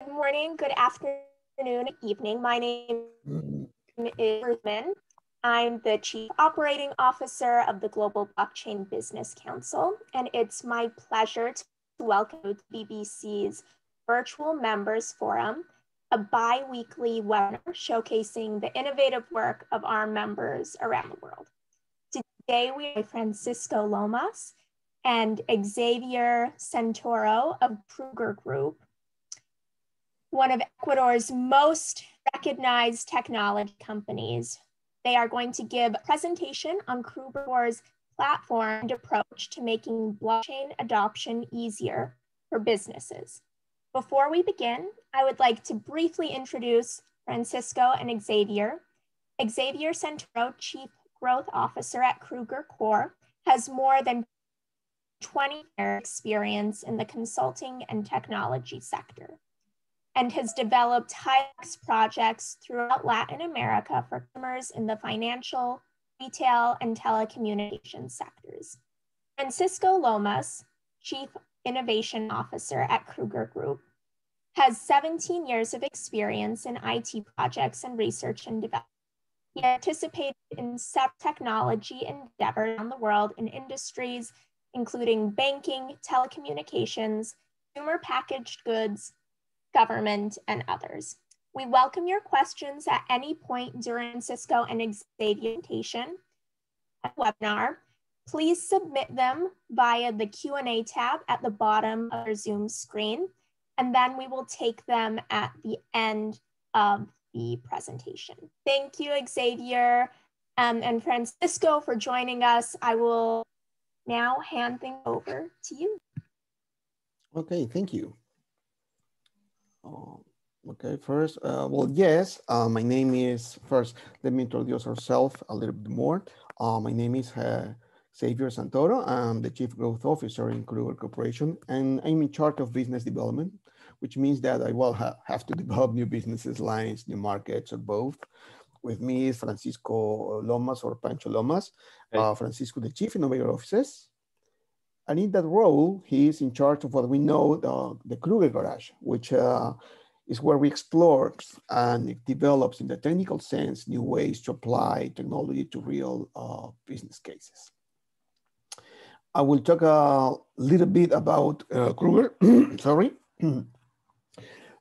Good morning, good afternoon, evening. My name is Ruthman. I'm the Chief Operating Officer of the Global Blockchain Business Council, and it's my pleasure to welcome to GBBC's Virtual Members Forum, a bi-weekly webinar showcasing the innovative work of our members around the world. Today we have Francisco Lomas and Xavier Santoro of Kruger Group, one of Ecuador's most recognized technology companies. They are going to give a presentation on Kruger's platform and approach to making blockchain adoption easier for businesses. Before we begin, I would like to briefly introduce Francisco and Xavier. Xavier Santoro, Chief Growth Officer at Kruger Corp, has more than 20 years experience in the consulting and technology sector and has developed high-tax projects throughout Latin America for customers in the financial, retail, and telecommunications sectors. Francisco Lomas, Chief Innovation Officer at Kruger Group, has 17 years of experience in IT projects and research and development. He participated in several technology endeavors around the world in industries including banking, telecommunications, consumer packaged goods, government, and others. We welcome your questions at any point during Cisco and Xavier presentation webinar. Please submit them via the Q&A tab at the bottom of your Zoom screen, and then we will take them at the end of the presentation. Thank you, Xavier um, and Francisco for joining us. I will now hand things over to you. Okay, thank you. Uh, okay, first, uh, well, yes, uh, my name is, first, let me introduce ourselves a little bit more. Uh, my name is uh, Xavier Santoro. I'm the Chief Growth Officer in Kruger Corporation, and I'm in charge of business development, which means that I will ha have to develop new businesses lines, new markets, or both. With me is Francisco Lomas or Pancho Lomas. Uh, Francisco, the Chief Innovator Offices. And in that role, he is in charge of what we know, the, the Kruger Garage, which uh, is where we explore and develops in the technical sense new ways to apply technology to real uh, business cases. I will talk a little bit about uh, Kruger, sorry.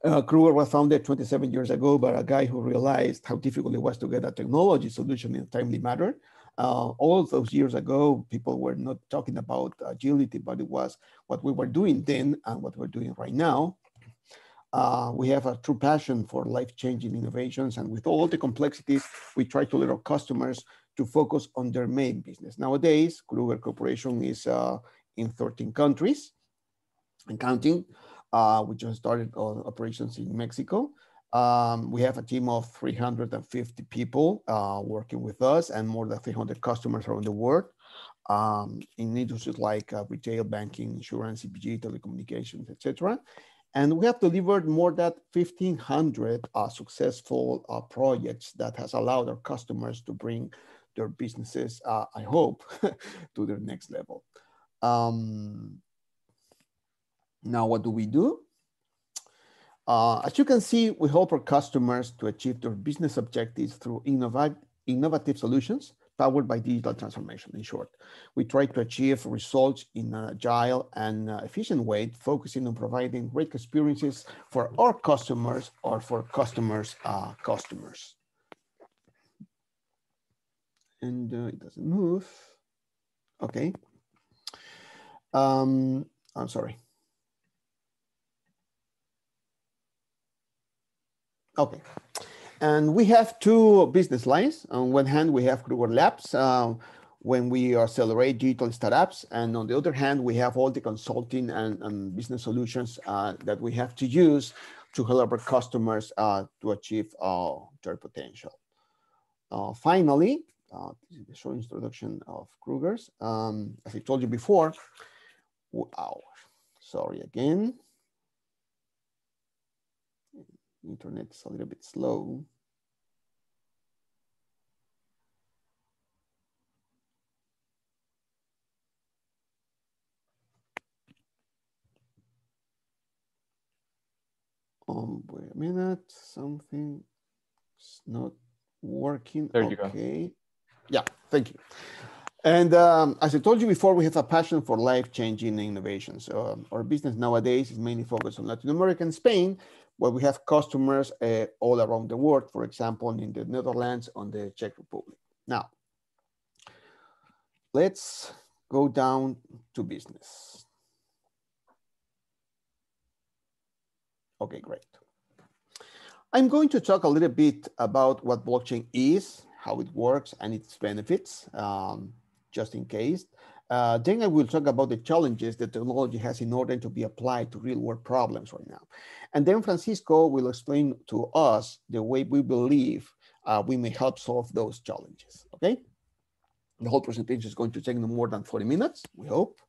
Uh, Kruger was founded 27 years ago by a guy who realized how difficult it was to get a technology solution in a timely manner. Uh, all those years ago, people were not talking about agility, but it was what we were doing then and what we're doing right now. Uh, we have a true passion for life-changing innovations, and with all the complexities, we try to let our customers to focus on their main business. Nowadays, Kruger Corporation is uh, in 13 countries and counting. Uh, we just started operations in Mexico. Um, we have a team of 350 people uh, working with us and more than 300 customers around the world um, in industries like uh, retail, banking, insurance, CPG, telecommunications, etc. And we have delivered more than 1,500 uh, successful uh, projects that has allowed our customers to bring their businesses, uh, I hope, to their next level. Um, now, what do we do? Uh, as you can see, we help our customers to achieve their business objectives through innovat innovative solutions powered by digital transformation. In short, we try to achieve results in an agile and uh, efficient way, focusing on providing great experiences for our customers or for customers' uh, customers. And uh, it doesn't move. Okay. Um, I'm sorry. Okay. And we have two business lines. On one hand, we have Kruger Labs uh, when we accelerate digital startups. And on the other hand, we have all the consulting and, and business solutions uh, that we have to use to help our customers uh, to achieve uh, their potential. Uh, finally, uh, this is the short introduction of Kruger's. Um, as I told you before, wow, sorry again internet's a little bit slow. Um, Um, wait a minute, something is not working. There you okay. go. Yeah, thank you. And um, as I told you before, we have a passion for life-changing innovations. So um, our business nowadays is mainly focused on Latin America and Spain, where we have customers uh, all around the world, for example, in the Netherlands, on the Czech Republic. Now, let's go down to business. Okay, great. I'm going to talk a little bit about what blockchain is, how it works, and its benefits. Um, just in case. Uh, then I will talk about the challenges that technology has in order to be applied to real world problems right now. And then Francisco will explain to us the way we believe uh, we may help solve those challenges, okay? The whole presentation is going to take no more than 40 minutes, we hope.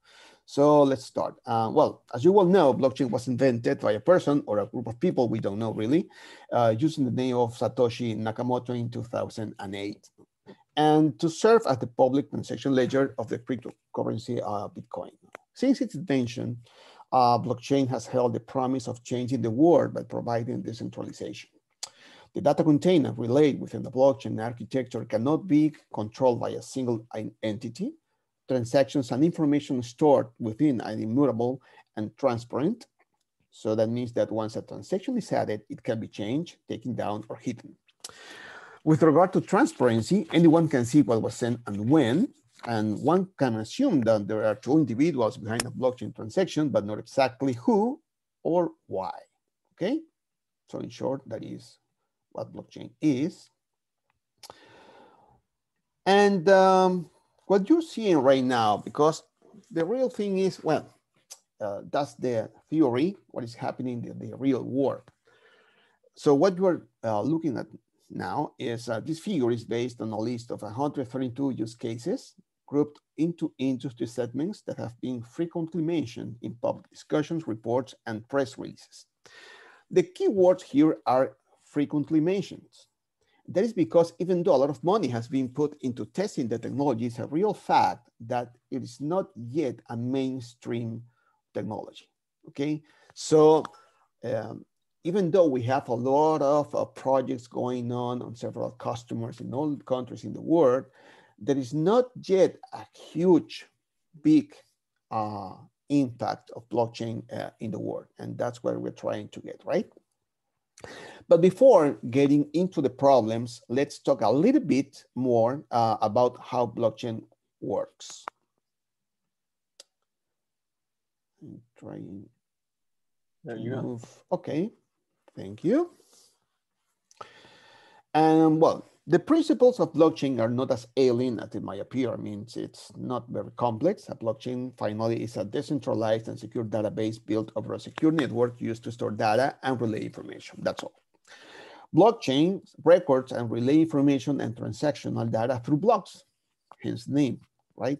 So let's start. Uh, well, as you all know, blockchain was invented by a person or a group of people, we don't know really, uh, using the name of Satoshi Nakamoto in 2008 and to serve as the public transaction ledger of the cryptocurrency uh, Bitcoin. Since its invention, uh, blockchain has held the promise of changing the world by providing decentralization. The data contained relayed within the blockchain architecture cannot be controlled by a single entity. Transactions and information stored within are immutable and transparent. So that means that once a transaction is added, it can be changed, taken down, or hidden. With regard to transparency, anyone can see what was sent and when, and one can assume that there are two individuals behind a blockchain transaction, but not exactly who or why, okay? So in short, that is what blockchain is. And um, what you're seeing right now, because the real thing is, well, uh, that's the theory, what is happening in the, the real world. So what you're uh, looking at now is uh, this figure is based on a list of 132 use cases grouped into industry segments that have been frequently mentioned in public discussions, reports, and press releases. The keywords here are frequently mentioned. That is because even though a lot of money has been put into testing the technology, it's a real fact that it is not yet a mainstream technology, okay? So um, even though we have a lot of uh, projects going on on several customers in all countries in the world, there is not yet a huge, big uh, impact of blockchain uh, in the world. And that's where we're trying to get, right? But before getting into the problems, let's talk a little bit more uh, about how blockchain works. I'm trying there you move. Go. Okay. Thank you. And well, the principles of blockchain are not as alien as it might appear. I mean, it's not very complex. A blockchain finally is a decentralized and secure database built over a secure network used to store data and relay information. That's all. Blockchain records and relay information and transactional data through blocks, hence name, right?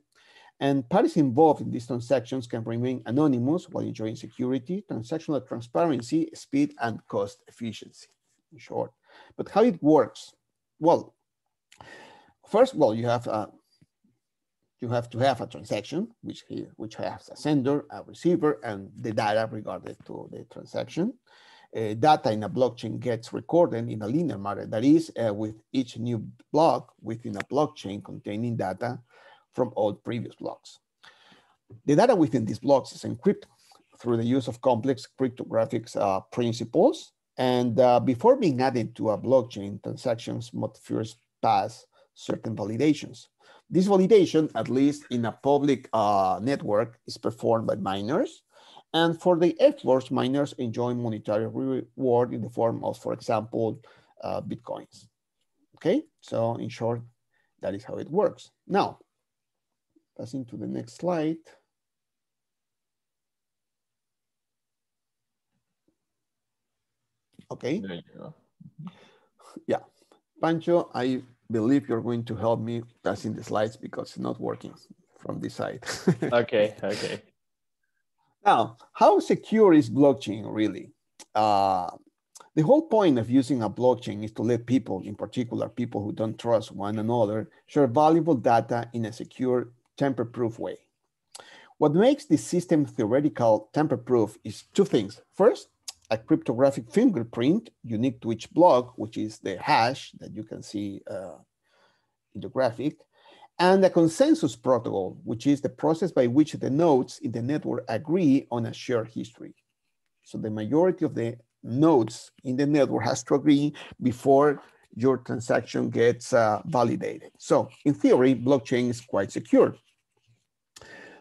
And parties involved in these transactions can remain anonymous while enjoying security, transactional transparency, speed, and cost efficiency, in short. But how it works? Well, first of all, you have a, you have to have a transaction, which, which has a sender, a receiver, and the data regarding to the transaction. Uh, data in a blockchain gets recorded in a linear manner, that is, uh, with each new block within a blockchain containing data from all previous blocks. The data within these blocks is encrypted through the use of complex cryptographic uh, principles. And uh, before being added to a blockchain, transactions must first pass certain validations. This validation, at least in a public uh, network, is performed by miners. And for the efforts, miners enjoy monetary reward in the form of, for example, uh, Bitcoins. Okay, so in short, that is how it works. Now, Passing to the next slide. Okay. There you go. Yeah. Pancho, I believe you're going to help me passing the slides because it's not working from this side. okay, okay. Now, how secure is blockchain really? Uh, the whole point of using a blockchain is to let people, in particular people who don't trust one another, share valuable data in a secure tamper-proof way. What makes this system theoretical tamper-proof is two things. First, a cryptographic fingerprint unique to each block, which is the hash that you can see uh, in the graphic, and a consensus protocol, which is the process by which the nodes in the network agree on a shared history. So the majority of the nodes in the network has to agree before your transaction gets uh, validated. So in theory, blockchain is quite secure.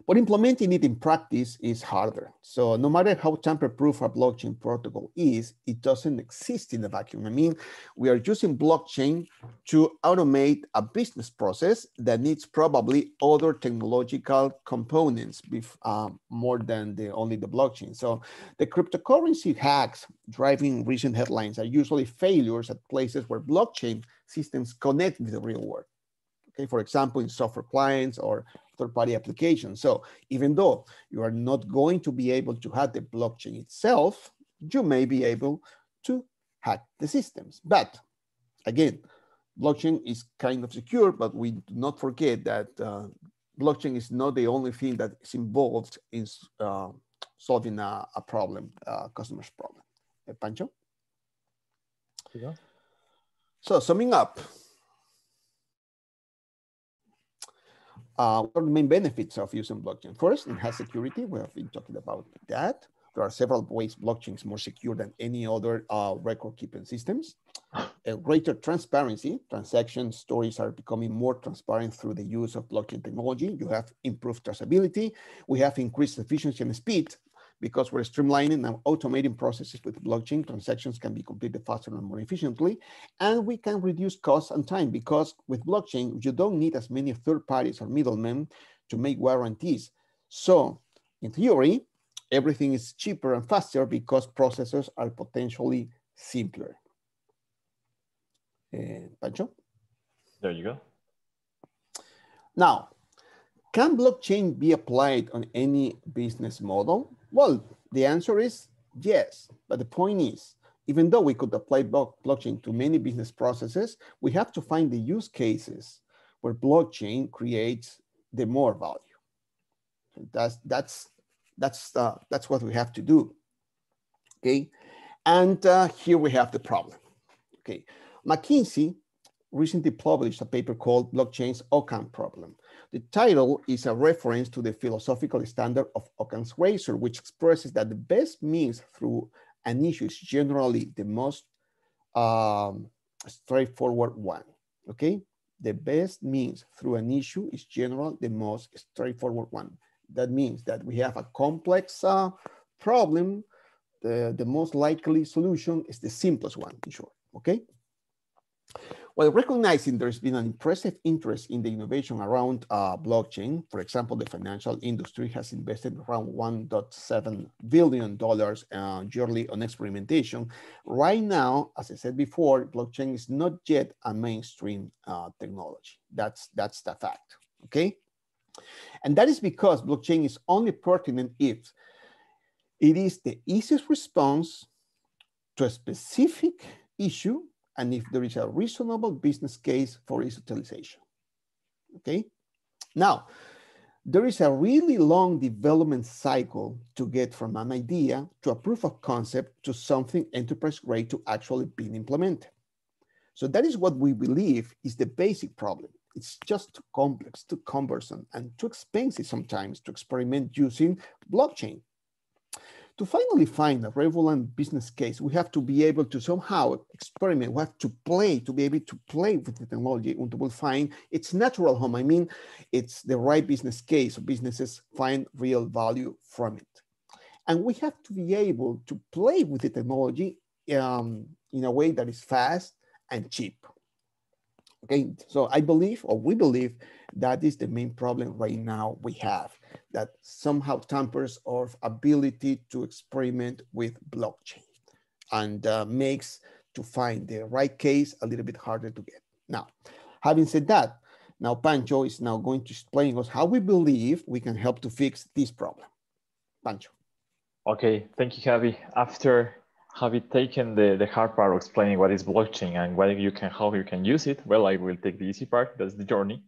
But implementing it in practice is harder. So no matter how tamper-proof a blockchain protocol is, it doesn't exist in a vacuum. I mean, we are using blockchain to automate a business process that needs probably other technological components um, more than the, only the blockchain. So the cryptocurrency hacks driving recent headlines are usually failures at places where blockchain systems connect with the real world. Okay, for example, in software clients or third-party applications. So even though you are not going to be able to hack the blockchain itself, you may be able to hack the systems. But again, blockchain is kind of secure, but we do not forget that uh, blockchain is not the only thing that is involved in uh, solving a, a problem, a customer's problem. Uh, Pancho? Yeah. So summing up, Uh, what are the main benefits of using blockchain? First, it has security. We have been talking about that. There are several ways blockchain is more secure than any other uh, record-keeping systems. A greater transparency. Transaction stories are becoming more transparent through the use of blockchain technology. You have improved traceability. We have increased efficiency and speed because we're streamlining and automating processes with blockchain, transactions can be completed faster and more efficiently. And we can reduce costs and time because with blockchain, you don't need as many third parties or middlemen to make guarantees. So in theory, everything is cheaper and faster because processes are potentially simpler. Uh, Pancho? There you go. Now, can blockchain be applied on any business model? Well, the answer is yes. But the point is, even though we could apply blockchain to many business processes, we have to find the use cases where blockchain creates the more value. That's, that's, that's, uh, that's what we have to do, okay? And uh, here we have the problem, okay? McKinsey recently published a paper called Blockchain's Occam Problem. The title is a reference to the philosophical standard of Occam's razor, which expresses that the best means through an issue is generally the most um, straightforward one, okay? The best means through an issue is generally the most straightforward one. That means that we have a complex uh, problem, the, the most likely solution is the simplest one, in short, okay? While recognizing there's been an impressive interest in the innovation around uh, blockchain, for example, the financial industry has invested around $1.7 billion uh, yearly on experimentation. Right now, as I said before, blockchain is not yet a mainstream uh, technology. That's, that's the fact, okay? And that is because blockchain is only pertinent if it is the easiest response to a specific issue and if there is a reasonable business case for its utilization. Okay? Now, there is a really long development cycle to get from an idea to a proof of concept to something enterprise grade to actually being implemented. So that is what we believe is the basic problem. It's just too complex, too cumbersome, and too expensive sometimes to experiment using blockchain to finally find a relevant business case, we have to be able to somehow experiment. We have to play to be able to play with the technology until we find its natural home. I mean, it's the right business case so businesses find real value from it. And we have to be able to play with the technology um, in a way that is fast and cheap. Okay, so I believe, or we believe, that is the main problem right now we have, that somehow tampers our ability to experiment with blockchain and uh, makes to find the right case a little bit harder to get. Now, having said that, now Pancho is now going to explain us how we believe we can help to fix this problem. Pancho. Okay, thank you, Javi. After have you taken the, the hard part of explaining what is blockchain and what you can how you can use it? Well, I will take the easy part. That's the journey.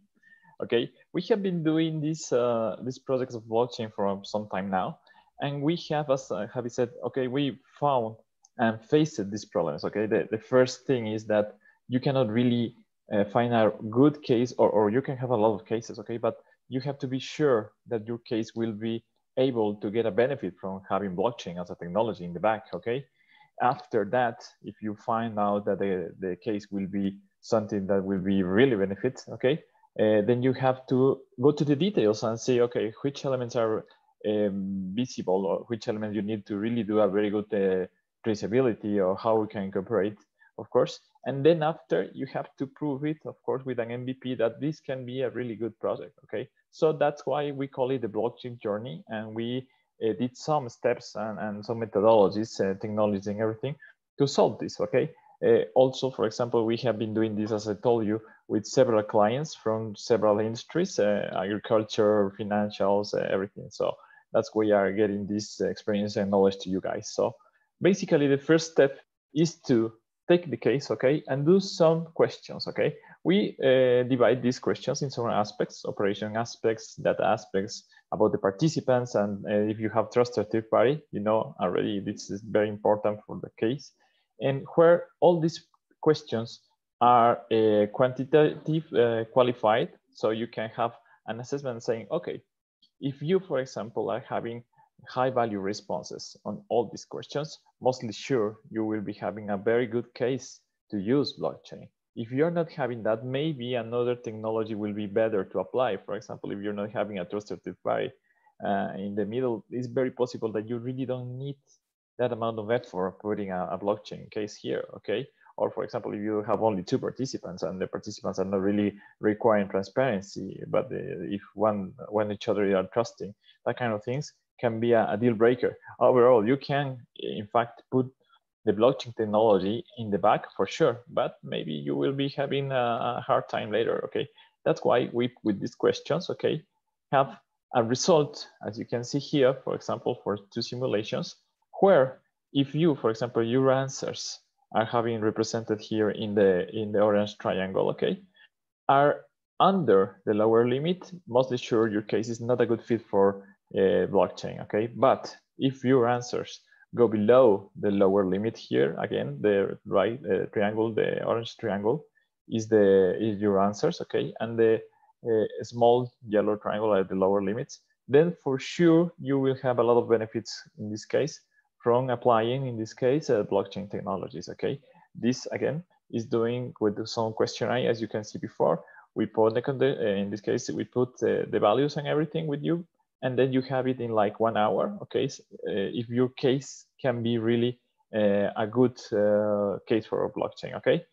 Okay, we have been doing this uh, this project of blockchain for some time now, and we have, as uh, Javi said, okay, we found and faced these problems. Okay, the, the first thing is that you cannot really uh, find a good case, or, or you can have a lot of cases. Okay, but you have to be sure that your case will be able to get a benefit from having blockchain as a technology in the back. Okay, after that, if you find out that the, the case will be something that will be really benefit, okay, uh, then you have to go to the details and say, okay, which elements are um, visible or which elements you need to really do a very good uh, traceability or how we can incorporate, of course. And then after you have to prove it, of course, with an MVP that this can be a really good project, okay? So that's why we call it the blockchain journey. And we did some steps and, and some methodologies, uh, technologies and everything to solve this, okay? Uh, also, for example, we have been doing this, as I told you, with several clients from several industries, uh, agriculture, financials, uh, everything. So that's why we are getting this experience and knowledge to you guys. So basically the first step is to take the case, okay, and do some questions, okay? We uh, divide these questions in some aspects, operation aspects, data aspects, about the participants, and uh, if you have trusted third party, you know already this is very important for the case, and where all these questions are uh, quantitative uh, qualified, so you can have an assessment saying, okay, if you, for example, are having high value responses on all these questions, mostly sure you will be having a very good case to use blockchain. If you're not having that, maybe another technology will be better to apply. For example, if you're not having a trusted third party uh, in the middle, it's very possible that you really don't need that amount of effort putting a, a blockchain case here, okay? Or for example, if you have only two participants and the participants are not really requiring transparency, but if one, one each other are trusting, that kind of things can be a, a deal breaker. Overall, you can in fact put the blockchain technology in the back for sure, but maybe you will be having a, hard time later, okay? That's why we, with these questions, okay, have a result, as you can see here, for example, for two simulations, where if you, for example, your answers are having represented here in the in the orange triangle, okay, are under the lower limit, mostly sure your case is not a good fit for uh, blockchain, okay? But if your answers go below the lower limit here, again, the right uh, triangle, the orange triangle is the is your answers, okay? And the uh, small yellow triangle at the lower limits, then for sure you will have a lot of benefits in this case from applying, in this case, uh, blockchain technologies, okay? This, again, is doing with some questionnaire, as you can see before. We put, the, uh, in this case, we put uh, the values and everything with you, and then you have it in like one hour, okay? So, uh, if your case can be really uh, a good uh, case for a blockchain, okay?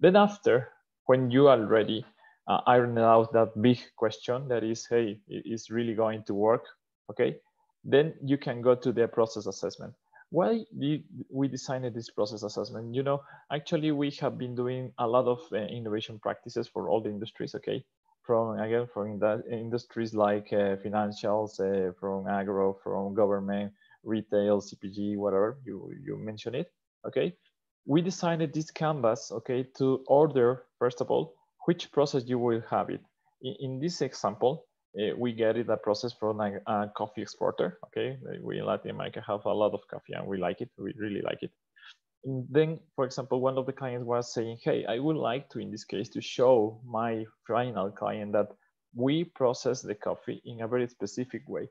Then after, when you are ready, uh, iron out that big question that is, hey, is really going to work, okay? Then you can go to the process assessment why we designed this process assessment? You know, actually we have been doing a lot of uh, innovation practices for all the industries, okay? From, again, from industries like uh, financials, uh, from agro, from government, retail, CPG, whatever, you, you mentioned it, okay? We designed this canvas, okay, to order, first of all, which process you will have it. In, in this example, uh, we get it a process from a, a, coffee exporter. Okay, we in Latin America have a lot of coffee and we like it. We really like it. And then, for example, one of the clients was saying, "Hey, I would like to, in this case, to show my final client that we process the coffee in a very specific way,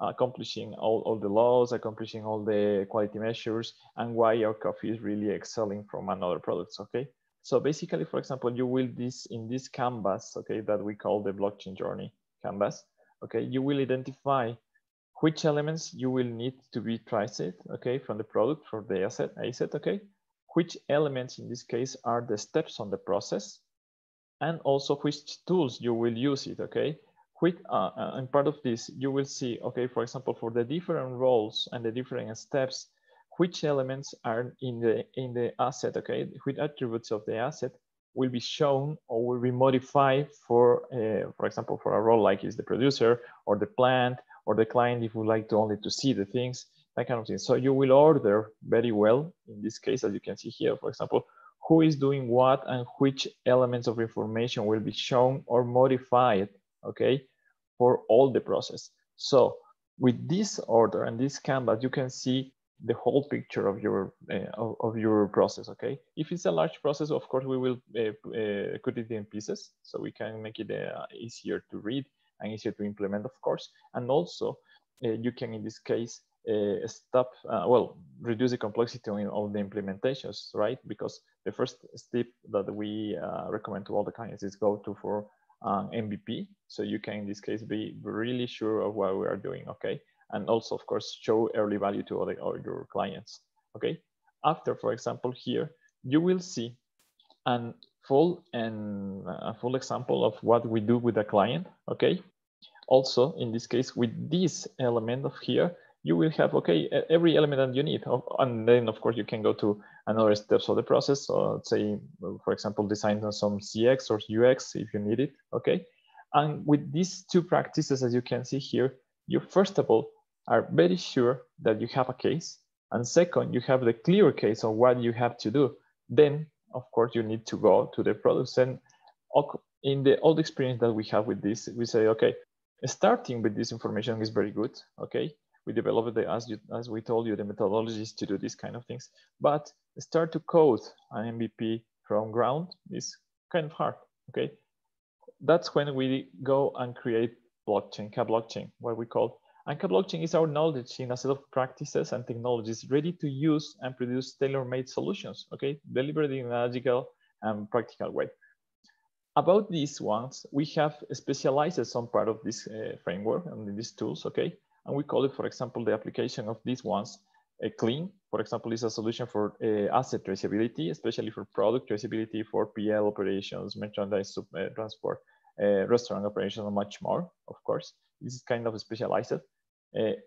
accomplishing all, all the laws, accomplishing all the quality measures, and why our coffee is really excelling from another products." Okay. So basically, for example, you will this in this canvas, okay, that we call the blockchain journey canvas, okay, you will identify which elements you will need to be traced, okay, from the product for the asset, asset, okay, which elements in this case are the steps on the process, and also which tools you will use it, okay. Which, uh, uh, and part of this, you will see, okay, for example, for the different roles and the different steps, which elements are in the in the asset, okay, which attributes of the asset will be shown or will be modified for, uh, for example, for a role like is the producer or the plant or the client if you like to only to see the things, that kind of thing. So you will order very well, in this case, as you can see here, for example, who is doing what and which elements of information will be shown or modified, okay, for all the process. So with this order and this canvas, you can see the whole picture of your uh, of, of, your process. Okay, if it's a large process, of course we will uh, uh, cut it in pieces so we can make it uh, easier to read and easier to implement, of course. And also, uh, you can in this case uh, stop well reduce the complexity of the implementations, right? Because the first step that we recommend to all the clients is go to for um, MVP. So you can in this case be really sure of what we are doing. Okay and also of course show early value to other or your clients okay after for example here you will see an full and uh, a full example of what we do with a client okay also in this case with this element of here you will have okay every element that you need and then of course you can go to another steps of the process so say for example design some cx or ux if you need it okay and with these two practices as you can see here you first of all are very sure that you have a case. And second, you have the clear case of what you have to do. Then, of course, you need to go to the products. And in the old experience that we have with this, we say, okay, starting with this information is very good. Okay, we developed the, as, you, as we told you, the methodologies to do these kind of things. But start to code an MVP from ground is kind of hard. Okay, that's when we go and create blockchain, K-blockchain, what we call Anchor blockchain is our knowledge in a set of practices and technologies ready to use and produce tailor-made solutions, okay, delivered in an agile and practical way. About these ones, we have specialized some part of this uh, framework and these tools, okay? And we call it, for example, the application of these ones, a clean, for example, is a solution for uh, asset traceability, especially for product traceability, for PL operations, merchandise uh, transport, uh, restaurant operations, and much more, of course. This is kind of specialized uh,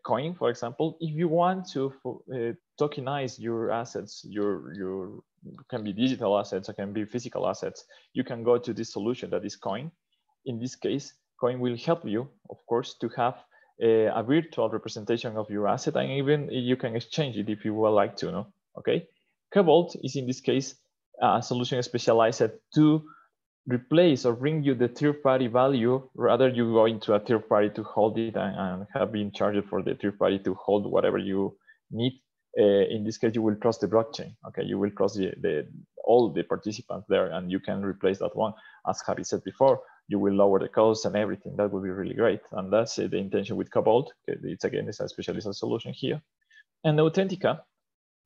coin, for example, if you want to uh, tokenize your assets, your your can be digital assets, or can be physical assets, you can go to this solution that is coin. In this case, coin will help you, of course, to have a, a virtual representation of your asset, and even you can exchange it if you would like to. No, okay. Cobalt is in this case a solution specialized to replace or bring you the third party value rather you go into a third party to hold it and, and have been charged for the third party to hold whatever you need uh, in this case you will trust the blockchain okay? You will trust the, the all the participants there and you can replace that one. As Javi said before you will lower the cost and everything. That would be really great. And that's uh, the intention with cobalt. It's again it's a specialized solution here. And authentica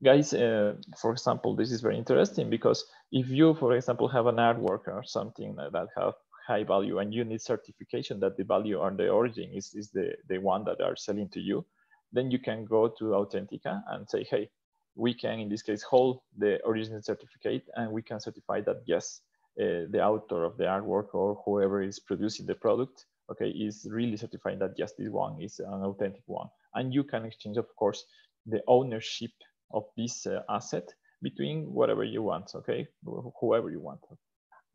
guys, uh, for example, this is very interesting because if you, for example, have an artwork or something that have high value and you need certification that the value or the origin is, is the, the one that are selling to you, then you can go to Authentica and say, hey, we can, in this case, hold the original certificate and we can certify that, yes, uh, the author of the artwork or whoever is producing the product, okay, is really certifying that, yes, this one is an authentic one. And you can exchange, of course, the ownership of this uh, asset between whatever you want, okay, whoever you want.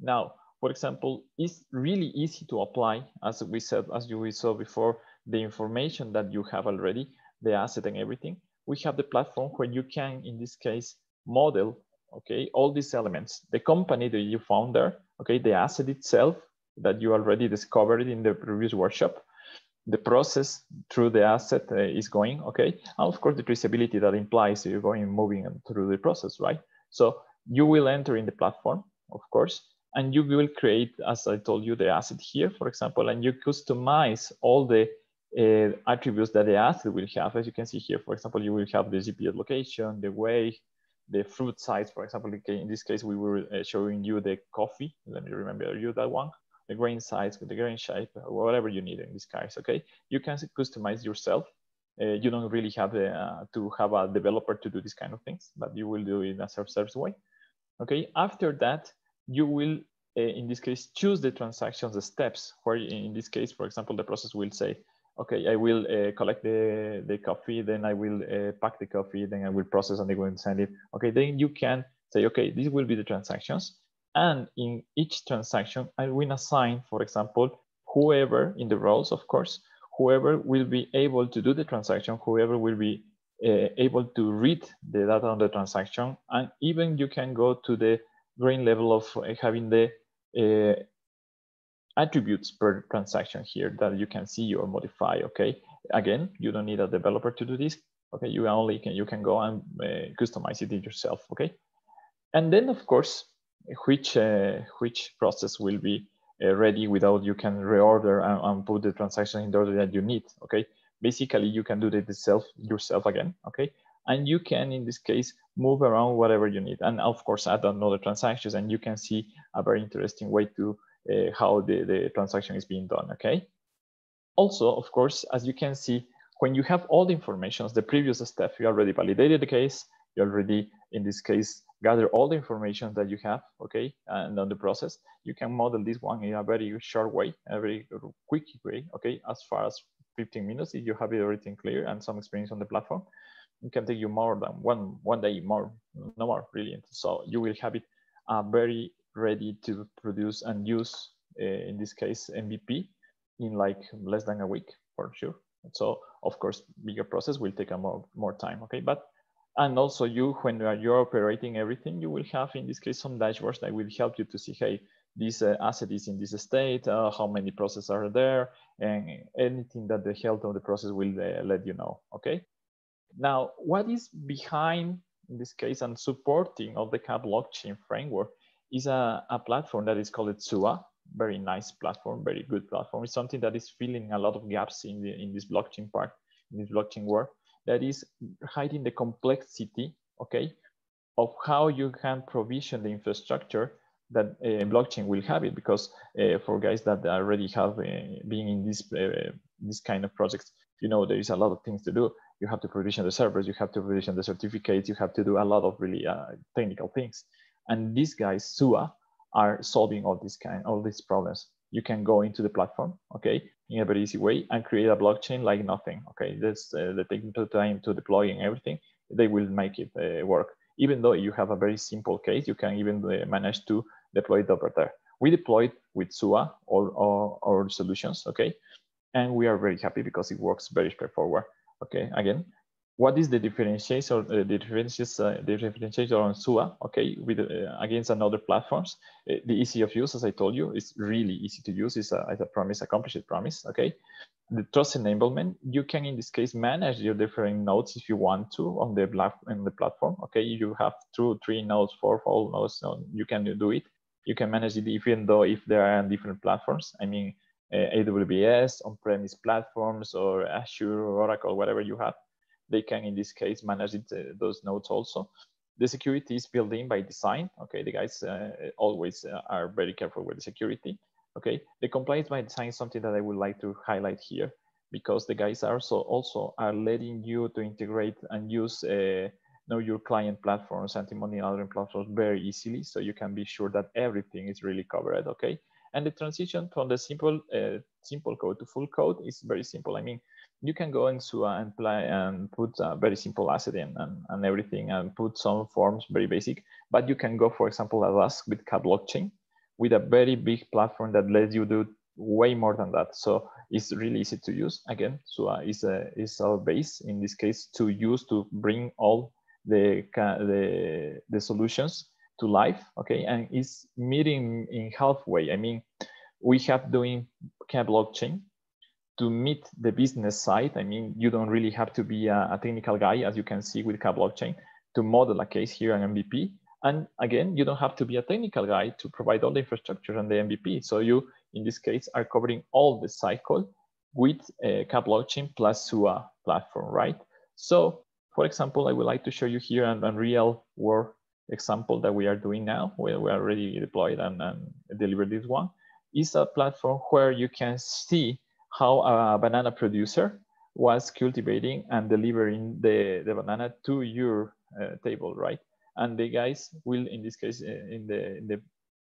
Now, for example, it's really easy to apply, as we said, as you saw before, the information that you have already, the asset and everything. We have the platform where you can, in this case, model, okay, all these elements, the company that you found there, okay, the asset itself that you already discovered in the previous workshop, the process through the asset uh, is going, okay? And of course, the traceability that implies you're going moving through the process, right? So you will enter in the platform, of course, and you will create, as I told you, the asset here, for example, and you customize all the uh, attributes that the asset will have. As you can see here, for example, you will have the GPS location, the way, the fruit size, for example, in this case, we were uh, showing you the coffee. Let me remember you that one the grain size, with the grain shape, whatever you need in this case, okay? You can customize yourself. Uh, you don't really have the, uh, to have a developer to do these kind of things, but you will do it in a self-service way. Okay, after that, you will, uh, in this case, choose the transactions, the steps, where in this case, for example, the process will say, okay, I will uh, collect the, the coffee, then I will uh, pack the coffee, then I will process and I will send it. Okay, then you can say, okay, this will be the transactions. And in each transaction, I will assign, for example, whoever in the roles, of course, whoever will be able to do the transaction, whoever will be uh, able to read the data on the transaction. And even you can go to the grain level of uh, having the uh, attributes per transaction here that you can see or modify, okay? Again, you don't need a developer to do this. Okay, you only can you can go and uh, customize it yourself. Okay, and then of course, which uh, which process will be uh, ready without you can reorder and, and, put the transaction in the order that you need. Okay, basically you can do it yourself yourself again. Okay, and you can in this case move around whatever you need, and of course add another transactions, and you can see a very interesting way to uh, how the the transaction is being done. Okay. Also, of course, as you can see, when you have all the information, the previous step, you already validated the case, you already, in this case, gather all the information that you have, okay, and on the process, you can model this one in a very short way, a very quick way, okay, as far as 15 minutes, if you have everything clear and some experience on the platform, it can take you more than one one day more, no more, brilliant. So you will have it uh, very ready to produce and use, uh, in this case, MVP in like less than a week for sure. So of course, bigger process will take a more, more time, okay? But, and also you, when you're operating everything, you will have in this case, some dashboards that will help you to see, hey, this uh, asset is in this state, uh, how many processes are there, and anything that the health of the process will uh, let you know, okay? Now, what is behind, in this case, and supporting of the Ka blockchain framework is a, a platform that is called Xooa, very nice platform, very good platform. It's something that is filling a lot of gaps in the in this blockchain part, in this blockchain world, that is hiding the complexity, okay, of how you can provision the infrastructure that a blockchain will have it. Because uh, for guys that already have uh, been in this uh, this kind of projects, you know there is a lot of things to do. You have to provision the servers, you have to provision the certificates, you have to do a lot of really uh, technical things. And these guys, Xooa, are solving all these kind all these problems. You can go into the platform, okay, in a very easy way and create a blockchain like nothing. Okay, this uh, the taking time to deploy and everything. They will make it uh, work. Even though you have a very simple case, you can even uh, manage to deploy it over there. We deployed with Xooa or our solutions, okay, and we are very happy because it works very straightforward. Okay, again, what is the differentiation uh, the differentiation uh, the differentiation on Xooa okay with uh, against another platforms? Uh, the easy of use as I told you is really easy to use it's a, a promise accomplished promise okay? The trust enablement you can in this case manage your different nodes if you want to on the black in the platform okay? You have two three nodes four four nodes so you can do it. You can manage it even though if there are different platforms. I mean uh, AWS on-premise platforms or Azure or Oracle whatever you have they can, in this case, manage it, uh, those nodes also. The security is built in by design. Okay, the guys uh, always uh, are very careful with the security. Okay, the compliance by design is something that I would like to highlight here because the guys are also also are letting you to integrate and use uh, know your client platforms, anti-money laundering platforms very easily, so you can be sure that everything is really covered. Okay, and the transition from the simple uh, simple code to full code is very simple. I mean, you can go into uh, and play and put a very simple asset in and, and everything and put some forms very basic. But you can go for example as with Ka blockchain with a very big platform that lets you do way more than that. So it's really easy to use again. So uh, is a is our base in this case to use to bring all the the the solutions to life okay? And it's meeting in halfway. I mean we have doing Ka blockchain to meet the business side, I mean, you don't really have to be a, a, technical guy, as you can see with Ka blockchain, to model a case here on MVP. And again, you don't have to be a technical guy to provide all the infrastructure and the MVP. So you, in this case, are covering all the cycle with uh, a Ka blockchain plus Xooa platform, right? So, for example, I would like to show you here an, an real world example that we are doing now, where we already deployed and, and delivered this one, is a platform where you can see how a banana producer was cultivating and delivering the, the banana to your uh, table, right? And the guys will, in this case, uh, in the in the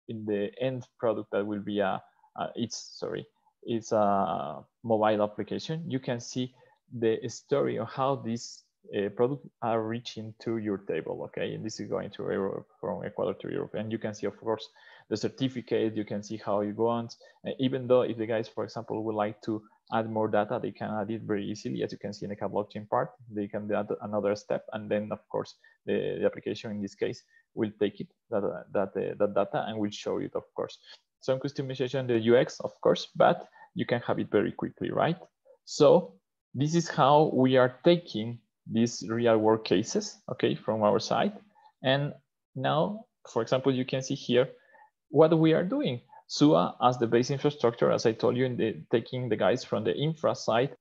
in the end product that will be a, a it's sorry, it's a mobile application. You can see the story of how these uh, products are reaching to your table. Okay, and this is going to Europe from Ecuador to Europe, and you can see, of course, the certificate, you can see how you on. Uh, even though if the guys, for example, would like to add more data, they can add it very easily. As you can see in the blockchain part, they can add another step. And then of course, the, the application in this case will take it, that, that, uh, that data and will show it, of course. Some customization, the UX, of course, but you can have it very quickly, right? So this is how we are taking these real world cases, okay, from our side. And now, for example, you can see here what we are doing. Xooa as the base infrastructure, as I told you, in the, taking the guys from the infra side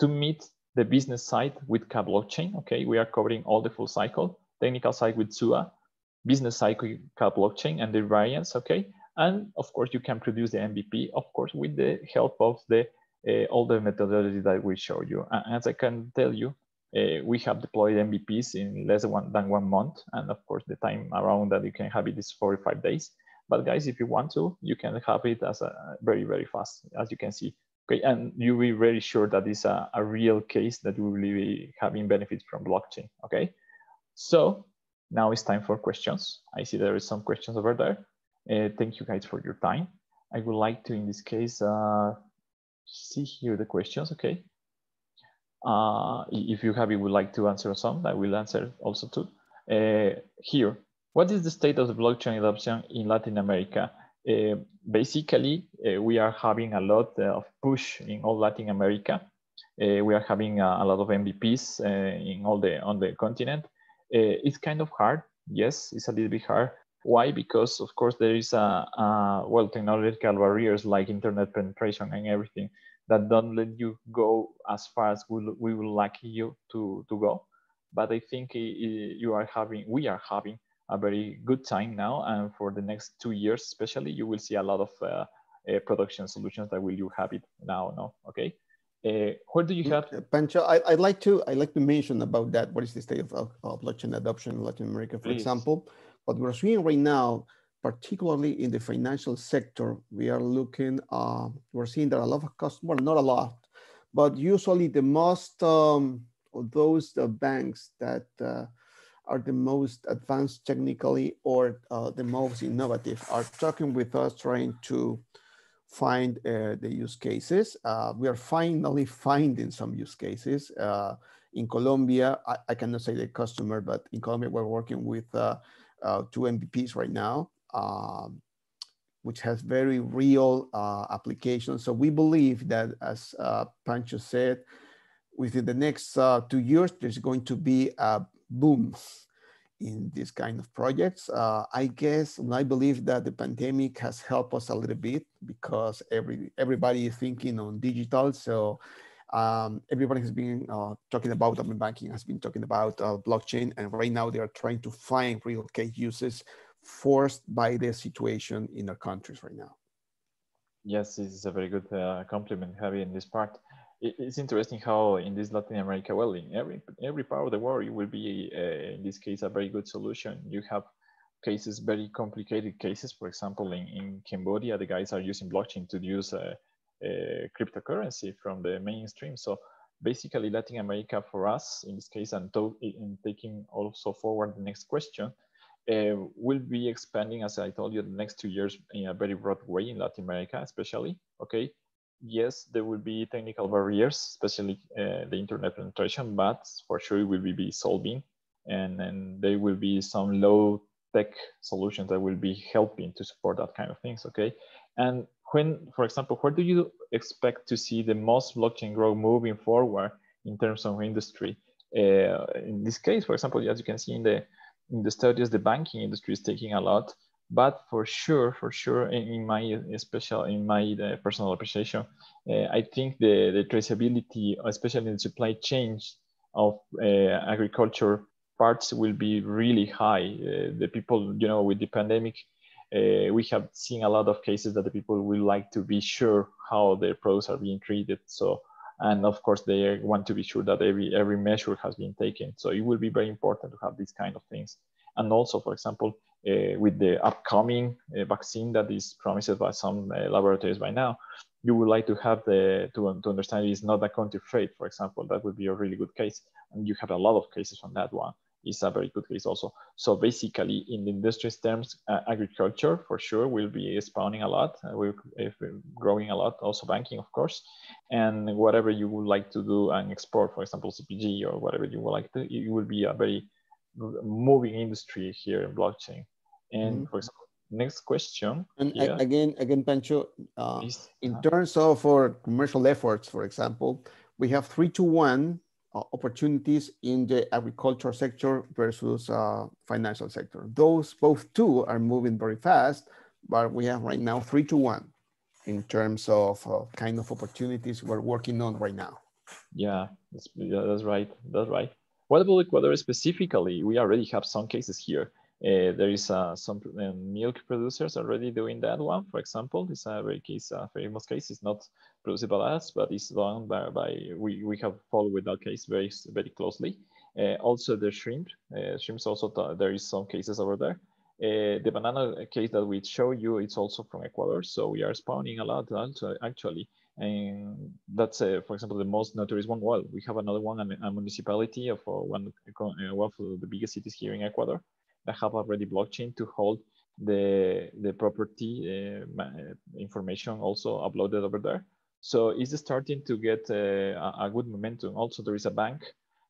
to meet the business side with Ka blockchain. Okay, we are covering all the full cycle, technical side with Xooa, business side with Ka blockchain and the variants. Okay, and of course you can produce the MVP, of course, with the help of the uh, all the methodology that we show you. And as I can tell you, uh, we have deployed MVPs in less than one, than one month. And of course, the time around that you can have it is 45 days. But guys, if you want to, you can have it as a very, very fast, as you can see. Okay, and you'll be very sure that it's a, a real case that we will be having benefits from blockchain. Okay, so now it's time for questions. I see there is some questions over there. Uh, thank you guys for your time. I would like to, in this case, uh, see here the questions. Okay. Uh, if you have, you would like to answer some, I will answer also too. Uh, here, what is the state of the blockchain adoption in Latin America? Uh, basically, uh, we are having a lot of push in all Latin America. Uh, we are having a, a lot of MVPs in all the on the continent. it's kind of hard. Yes, it's a little bit hard. Why? Because of course there is a, a well technological barriers like internet penetration and everything that don't let you go as far as we, we would like you to, to go. But I think you are having, we are having a very good time now. And for the next two years, especially, you will see a lot of uh, uh, production solutions that will you have it now, no? Okay. Uh, where do you have? Uh, Pancho, I, would like to I'd like to mention about that. What is the state of, of blockchain adoption in Latin America, for Please. example? What we're seeing right now particularly in the financial sector, we are looking, uh, we're seeing that a lot of customers, not a lot, but usually the most, um, those uh, banks that uh, are the most advanced technically or uh, the most innovative are talking with us trying to find uh, the use cases. Uh, we are finally finding some use cases. in Colombia, I, I, cannot say the customer, but in Colombia, we're working with two MVPs right now um, which has very real uh, applications. So we believe that, as uh, Pancho said, within the next uh, two years, there's going to be a boom in this kind of projects. Uh, I guess, and I believe that the pandemic has helped us a little bit because every everybody is thinking on digital. So um, everybody has been uh, talking about open banking, has been talking about uh, blockchain, and right now they are trying to find real case uses forced by the situation in our countries right now. Yes, this is a very good uh, compliment, Javi, in this part. It's interesting how in this Latin America, well, in every every part of the world, it will be, uh, in this case, a very good solution. You have cases, very complicated cases. For example, in, in Cambodia, the guys are using blockchain to use a, a cryptocurrency from the mainstream. So basically Latin America for us, in this case, and, in taking also forward the next question, uh, will be expanding, as I told you, the next two years in a very broad way in Latin America, especially. Okay, yes, there will be technical barriers, especially uh, the internet penetration, but for sure it will be solving, and and there will be some low tech solutions that will be helping to support that kind of things. Okay, and when, for example, where do you expect to see the most blockchain growth moving forward in terms of industry? Uh, in this case, for example, as you can see in the in the studies, the banking industry is taking a lot. But for sure, for sure, in, in my special, in my uh, personal appreciation, uh, I think the, the traceability, especially in the supply chain of uh, agriculture parts, will be really high. Uh, the people, you know, with the pandemic, uh, we have seen a lot of cases that the people will like to be sure how their products are being treated. So and of course they want to be sure that every every measure has been taken so it will be very important to have these kind of things and also for example with the upcoming uh, vaccine that is promised by some uh, laboratories by now you would like to have the to, to understand it's not a country trade for example that would be a really good case and you have a lot of cases on that one It's a very good case also. So basically, in the industry's terms, uh, agriculture for sure will be spawning a lot, uh, will growing a lot. Also banking, of course, and whatever you would like to do and export, for example, CPG or whatever you would like to, it will be a very moving industry here in blockchain. And mm -hmm. for example, next question. And here. again, again, Pancho, uh, in terms of our commercial efforts, for example, we have three to one uh, opportunities in the agriculture sector versus uh, financial sector. Those both two are moving very fast, but we have right now three to one in terms of uh, kind of opportunities we're working on right now. Yeah, that's, yeah, that's right. That's right. What about Ecuador specifically? We already have some cases here. Uh, there is uh, some uh, milk producers already doing that one. For example, it's a very case, a famous case. It's not produced by us, but it's done by, by we, we have followed that case very very closely. Uh, also, the shrimp, uh, shrimps also there is some cases over there. Uh, the banana case that we show you, it's also from Ecuador. So we are spawning a lot actually. And that's, uh, for example, the most notorious one. Well, we have another one, a, municipality of one, one of the biggest cities here in Ecuador that have already blockchain to hold the the property uh, information also uploaded over there. So it's starting to get uh, a good momentum. Also, there is a bank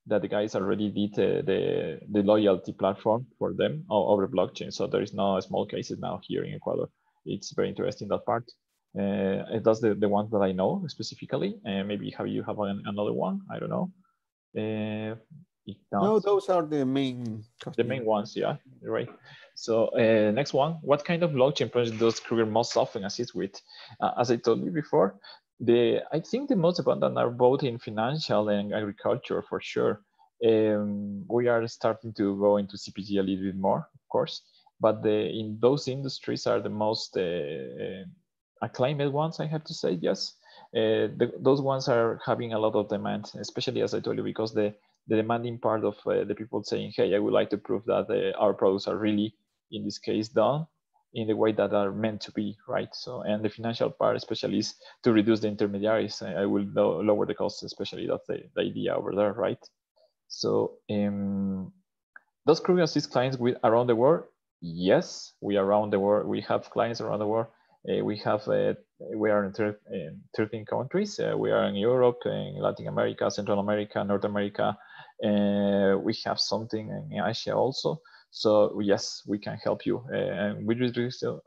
that the guys already did uh, the the loyalty platform for them over blockchain. So there is no small cases now here in Ecuador. It's very interesting that part. Uh, that's the, the ones that I know specifically. And uh, maybe have you have an, another one? I don't know. Uh, no, those are the main. The main ones, yeah, right. So uh, next one, what kind of blockchain project does Kruger most often assist with? Uh, as I told you before, the I think the most abundant are both in financial and agriculture for sure. Um, we are starting to go into CPG a little bit more, of course, but the, in those industries are the most uh, uh acclaimed ones, I have to say, yes. Uh, the, those ones are having a lot of demand, especially as I told you, because the the demanding part of uh, the people saying, hey, I would like to prove that uh, our products are really, in this case, done in the way that are meant to be, right? So, and the financial part, especially, is to reduce the intermediaries. I will lower the costs, especially that's the, the idea over there, right? So, um, does Kruger assist clients with around the world? Yes, we are around the world. We have clients around the world. Uh, we have uh, we are in, in 13 countries. Uh, we are in Europe, in Latin America, Central America, North America, we have something in Asia also. So yes, we can help you. Uh, we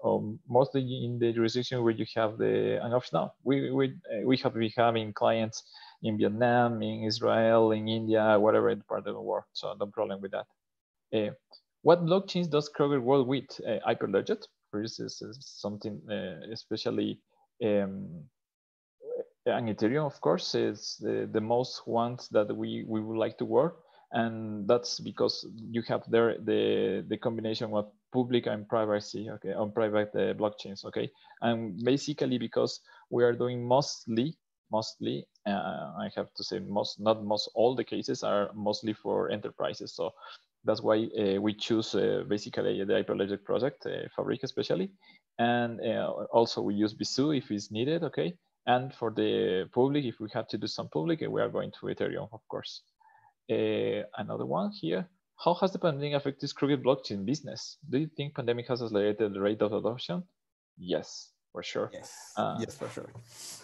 um, mostly in the jurisdiction where you have the an now. We we uh, we have been having clients in Vietnam, in Israel, in India, whatever part of the world. So no problem with that. Uh, what blockchains does Kruger work with? Uh, Hyperledger, for instance, is something uh, especially um, and Ethereum, of course, is the, the most ones that we, we would like to work. And that's because you have there the, the combination of public and privacy, okay, on private uh, blockchains, okay? And basically because we are doing mostly, mostly, uh, I have to say most, not most, all the cases are mostly for enterprises. So that's why uh, we choose uh, basically the Hyperledger project, uh, Fabric especially. And uh, also we use Besu if it's needed, okay? And for the public, if we have to do some public, we are going to Ethereum, of course. Uh, another one here. How has the pandemic affected Kruger blockchain business? Do you think pandemic has accelerated the rate of adoption? Yes, for sure. Yes, uh, yes, for sure.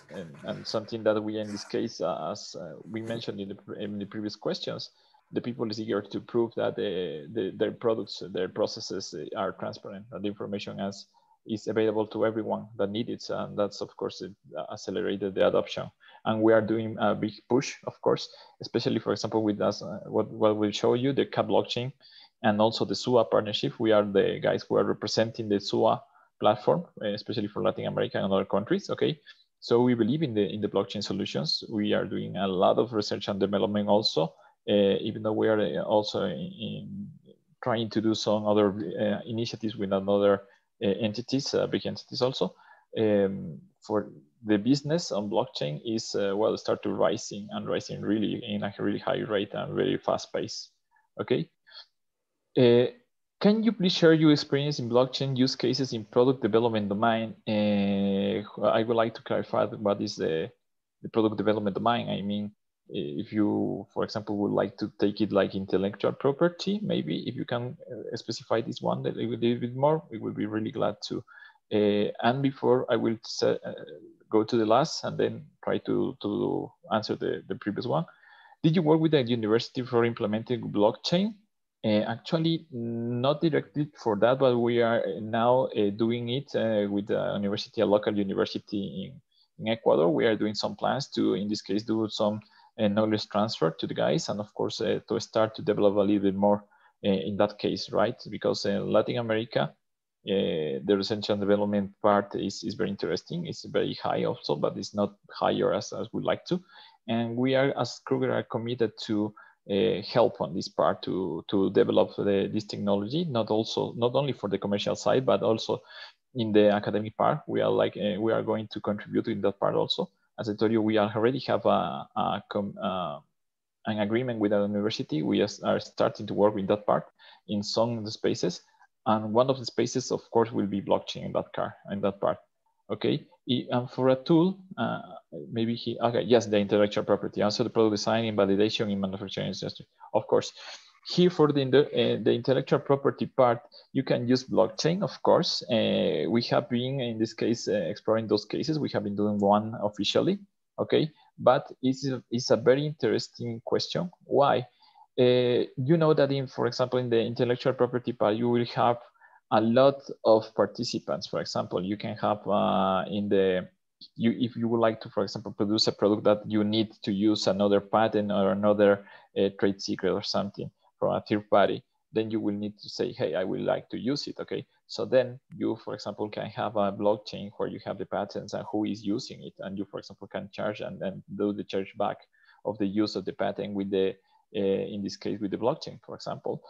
And, and, something that we, in this case, uh, as uh, we mentioned in the, in the previous questions, the people is eager to prove that the, the, their products, their processes are transparent, that the information has is available to everyone that needs it. And that's, of course, it accelerated the adoption. And we are doing a big push, of course, especially, for example, with us, uh, what, what we'll show you, the CAP blockchain and also the Xooa partnership. We are the guys who are representing the Xooa platform, especially for Latin America and other countries, okay? So we believe in the, in the blockchain solutions. We are doing a lot of research and development also, uh, even though we are uh, also in, in trying to do some other uh, initiatives with another uh, entities, uh, big entities also. Um, for the business on blockchain is uh, well start to rising and rising really in a really high rate and very fast pace. Okay. Can you please share your experience in blockchain use cases in product development domain? Uh, I would like to clarify what is the, the product development domain. I mean, if you, for example, would like to take it like intellectual property, maybe if you can uh, specify this one a little bit more, we will be really glad to. Uh, and before I will set, uh, go to the last and then try to, to answer the, the previous one. Did you work with a university for implementing blockchain? Uh, actually, not directly for that, but we are now uh, doing it uh, with a university, a local university in, in Ecuador. We are doing some plans to, in this case, do some uh, knowledge transfer to the guys and of course uh, to start to develop a little bit more uh, in that case, right? Because in Latin America, uh, the research and development part is, is very interesting. It's very high also, but it's not higher as, as we'd like to. And we are, as Kruger, are committed to uh, help on this part to, to develop the, this technology, not also, not only for the commercial side, but also in the academic part. We are like, uh, we are going to contribute in that part also. As I told you, we already have a, a uh, an agreement with a university. We are starting to work with that part in some of the spaces and one of the spaces, of course, will be blockchain in that car, in that part. Okay, and for a tool, uh, maybe he, okay, yes, the intellectual property, also the product design and validation in manufacturing industry. Of course, here for the, uh, the intellectual property part, you can use blockchain, of course. Uh, we have been, in this case, uh, exploring those cases. We have been doing one officially, okay? But it's, it's a very interesting question. Why? you know that in, for example, in the intellectual property part, you will have a lot of participants. For example, you can have uh, in the, you, if you would like to, for example, produce a product that you need to use another patent or another uh, trade secret or something from a third party, then you will need to say, hey, I would like to use it, okay? So then you, for example, can have a blockchain where you have the patents and who is using it. And you, for example, can charge and then do the charge back of the use of the patent with the uh, in this case with the blockchain, for example.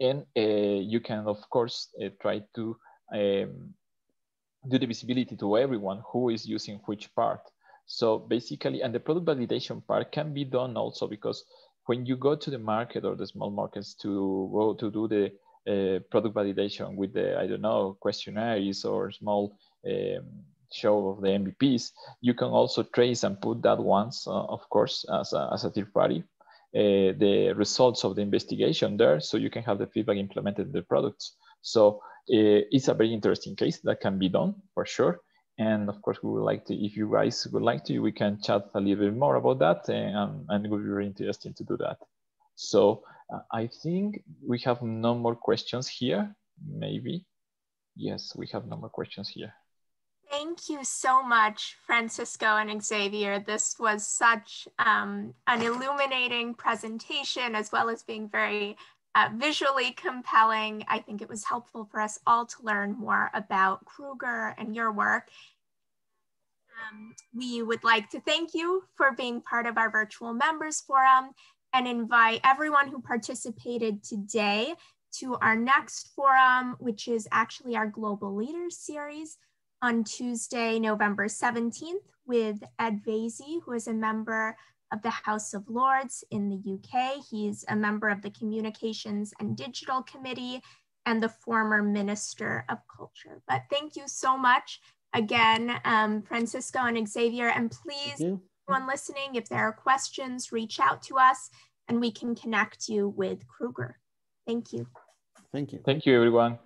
And uh, you can, of course, uh, try to um, do the visibility to everyone who is using which part. So basically, and the product validation part can be done also because when you go to the market or the small markets to go to do the uh, product validation with the, I don't know, questionnaires or small um, show of the MVPs, you can also trace and put that once, uh, of course, as a, as a third party uh, the results of the investigation there so you can have the feedback implemented in the products. So uh, it's a very interesting case that can be done for sure. And of course, we would like to, if you guys would like to, we can chat a little bit more about that and, and it would be very interesting to do that. So uh, I think we have no more questions here, maybe. Yes, we have no more questions here. Thank you so much, Francisco and Xavier. This was such um, an illuminating presentation, as well as being very uh, visually compelling. I think it was helpful for us all to learn more about Kruger and your work. Um, we would like to thank you for being part of our virtual members forum and invite everyone who participated today to our next forum, which is actually our Global Leaders Series on Tuesday, November 17th with Ed Vaizey, who is a member of the House of Lords in the UK. He's a member of the Communications and Digital Committee and the former Minister of Culture. But thank you so much again, um, Francisco and Xavier. And please, anyone listening, if there are questions, reach out to us and we can connect you with Kruger. Thank you. Thank you. Thank you, everyone.